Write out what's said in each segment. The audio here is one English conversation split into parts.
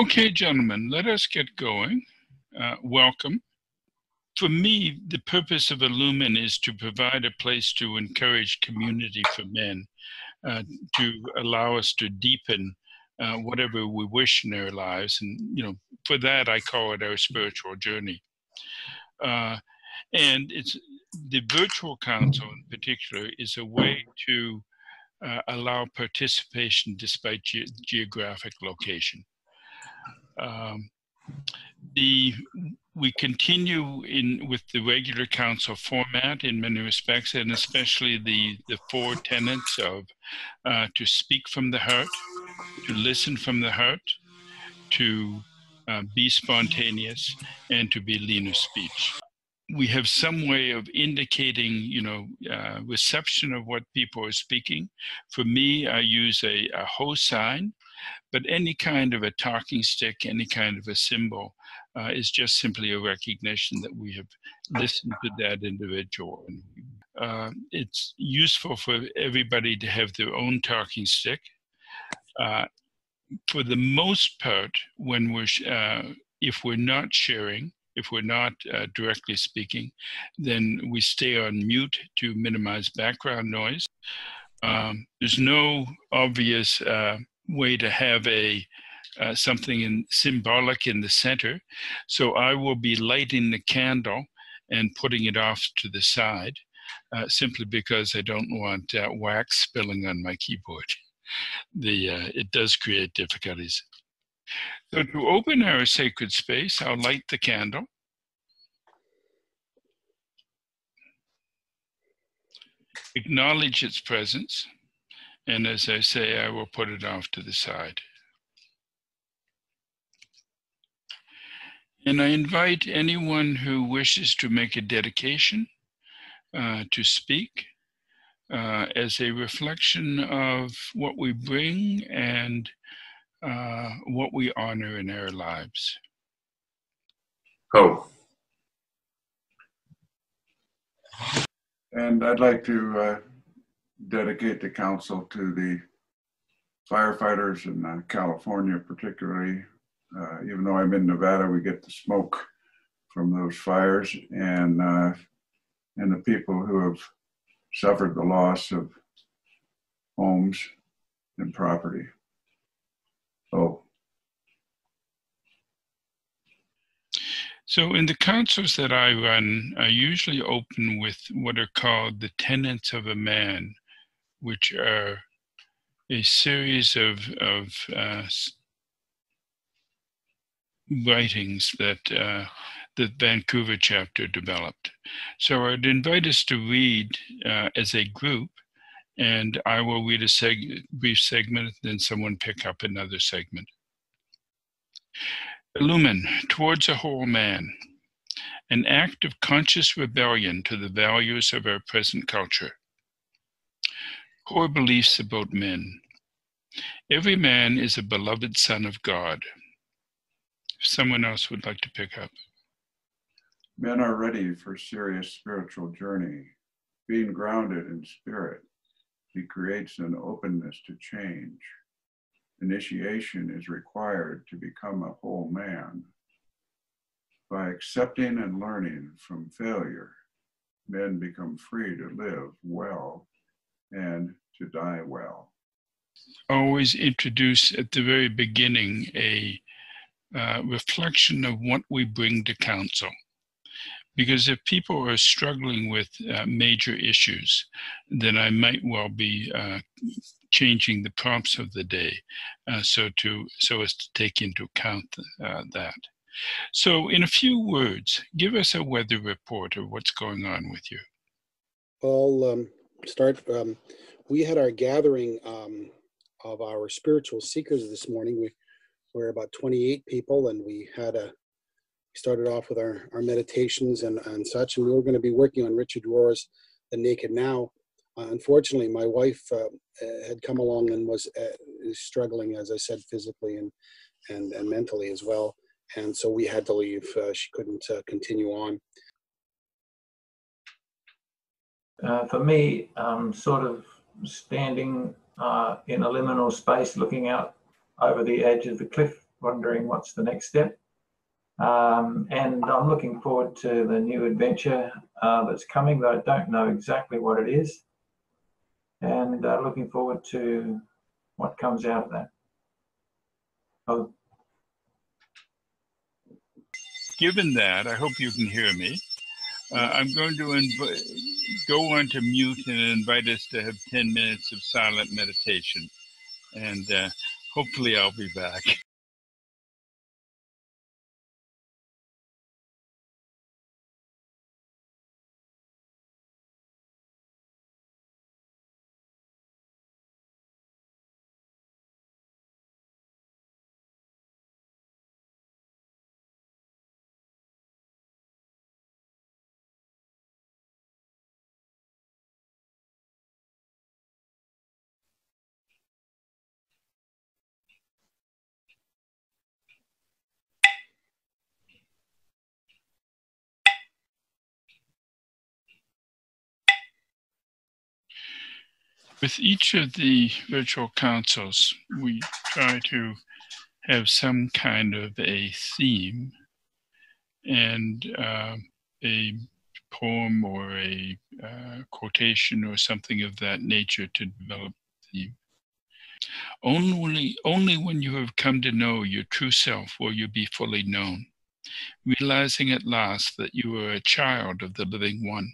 Okay, gentlemen, let us get going. Uh, welcome. For me, the purpose of Illuman is to provide a place to encourage community for men, uh, to allow us to deepen uh, whatever we wish in our lives. And, you know, for that, I call it our spiritual journey. Uh, and it's the virtual council in particular is a way to uh, allow participation despite ge geographic location. Um, the we continue in with the regular council format in many respects, and especially the the four tenets of uh, to speak from the heart, to listen from the heart, to uh, be spontaneous, and to be lean of speech. We have some way of indicating, you know, uh, reception of what people are speaking. For me, I use a, a ho sign, but any kind of a talking stick, any kind of a symbol, uh, is just simply a recognition that we have listened to that individual. Uh, it's useful for everybody to have their own talking stick. Uh, for the most part, when we're uh, if we're not sharing, if we're not uh, directly speaking, then we stay on mute to minimize background noise. Um, there's no obvious uh, way to have a uh, something in, symbolic in the center. So I will be lighting the candle and putting it off to the side, uh, simply because I don't want uh, wax spilling on my keyboard. The uh, it does create difficulties. So to open our sacred space, I'll light the candle. Acknowledge its presence. And as I say, I will put it off to the side. And I invite anyone who wishes to make a dedication uh, to speak uh, as a reflection of what we bring and uh, what we honor in our lives. Oh. And I'd like to uh, dedicate the council to the firefighters in uh, California, particularly uh, even though I'm in Nevada, we get the smoke from those fires and uh, and the people who have suffered the loss of homes and property. Oh. So, in the councils that I run, I usually open with what are called the tenets of a man, which are a series of, of uh, writings that uh, the Vancouver chapter developed. So I'd invite us to read uh, as a group, and I will read a seg- brief segment, then someone pick up another segment. Illuman, towards a whole man, an act of conscious rebellion to the values of our present culture. Core beliefs about men. Every man is a beloved son of God someone else would like to pick up. Men are ready for serious spiritual journey. Being grounded in spirit, he creates an openness to change. Initiation is required to become a whole man. By accepting and learning from failure, men become free to live well and to die well. Always introduce at the very beginning a uh, reflection of what we bring to council. Because if people are struggling with uh, major issues, then I might well be uh, changing the prompts of the day uh, so to so as to take into account uh, that. So, in a few words, give us a weather report of what's going on with you. I'll um, start. Um, we had our gathering um, of our spiritual seekers this morning. We we're about 28 people, and we had a started off with our, our meditations and, and such, and we were going to be working on Richard Rohr's The Naked Now. Uh, unfortunately, my wife uh, had come along and was uh, struggling, as I said, physically and, and, and mentally as well. And so we had to leave. Uh, she couldn't uh, continue on. Uh, for me, um, sort of standing in a liminal space looking out over the edge of the cliff wondering what's the next step. Um, and I'm looking forward to the new adventure uh, that's coming, though I don't know exactly what it is. And uh, looking forward to what comes out of that. Oh. Given that, I hope you can hear me. Uh, I'm going to inv- go on to mute and invite us to have 10 minutes of silent meditation. And uh, hopefully, I'll be back. With each of the virtual councils, we try to have some kind of a theme and uh, a poem or a uh, quotation or something of that nature to develop the theme. Only, only when you have come to know your true self will you be fully known, realizing at last that you are a child of the living one.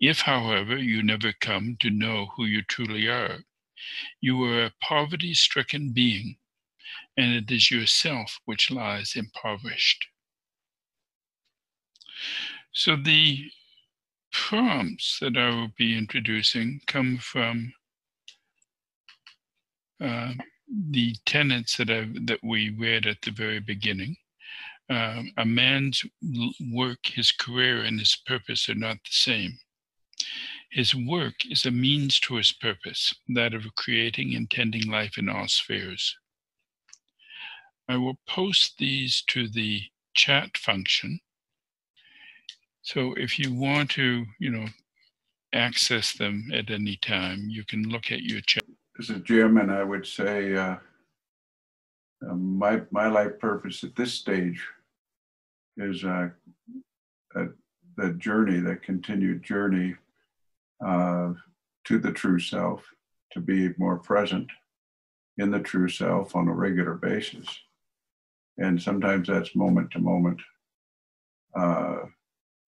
If, however, you never come to know who you truly are, you are a poverty stricken being, and it is yourself which lies impoverished. So, the prompts that I will be introducing come from uh, the tenets that, i that we read at the very beginning. Uh, a man's work, his career, and his purpose are not the same. His work is a means to his purpose, that of creating and tending life in all spheres. I will post these to the chat function. So if you want to, you know, access them at any time, you can look at your chat. Is Jim, and I would say uh, uh, my my life purpose at this stage is uh, a, the journey, that continued journey uh, to the true self, to be more present in the true self on a regular basis. And sometimes that's moment to moment. Uh,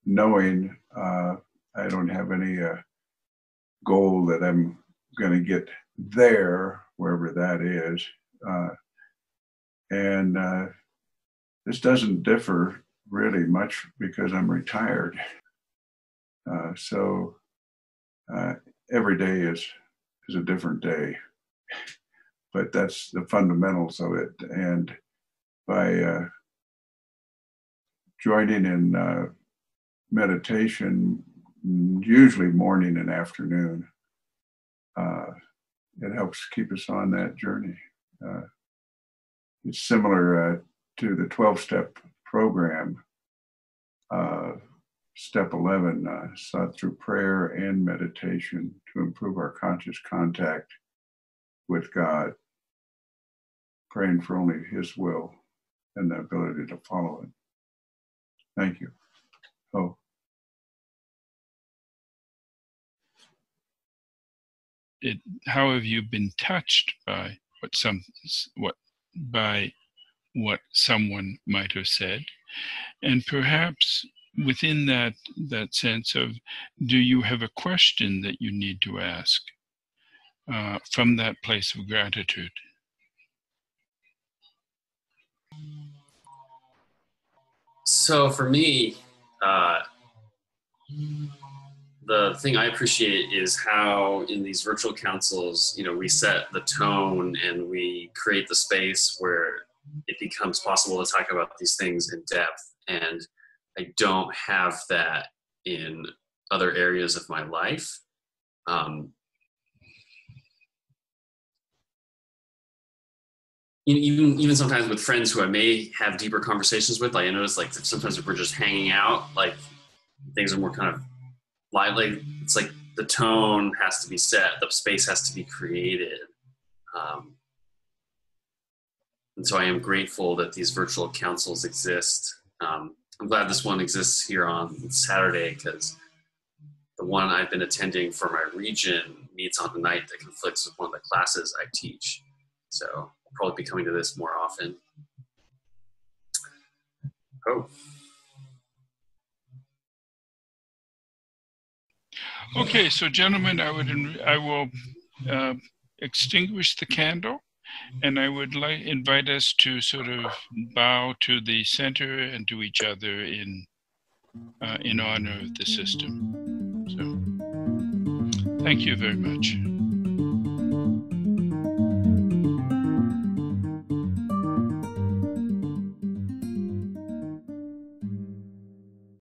knowing uh, I don't have any uh, goal that I'm going to get there, wherever that is. Uh, and uh, this doesn't differ really much because I'm retired. Uh, so uh, every day is is a different day, but that's the fundamentals of it. And by uh, joining in uh, meditation, usually morning and afternoon, uh, it helps keep us on that journey. Uh, it's similar to the 12 step program, uh, step 11, uh, sought through prayer and meditation to improve our conscious contact with God, praying for only His will and the ability to follow it. Thank you. Oh. It, how have you been touched by what some what by what someone might have said and perhaps within that that sense of do you have a question that you need to ask uh, from that place of gratitude so for me uh, the thing i appreciate is how in these virtual councils you know we set the tone and we create the space where it becomes possible to talk about these things in depth. And I don't have that in other areas of my life. Um, even even sometimes with friends who I may have deeper conversations with, like I notice like sometimes if we're just hanging out, like things are more kind of lively. It's like the tone has to be set, the space has to be created. Um, and so I am grateful that these virtual councils exist. Um, I'm glad this one exists here on Saturday because the one I've been attending for my region meets on the night that conflicts with one of the classes I teach. So I'll probably be coming to this more often. Oh. Okay, so gentlemen, I would I will uh, extinguish the candle, and I would like invite us to sort of bow to the center and to each other in uh, in honor of the system. So, thank you very much.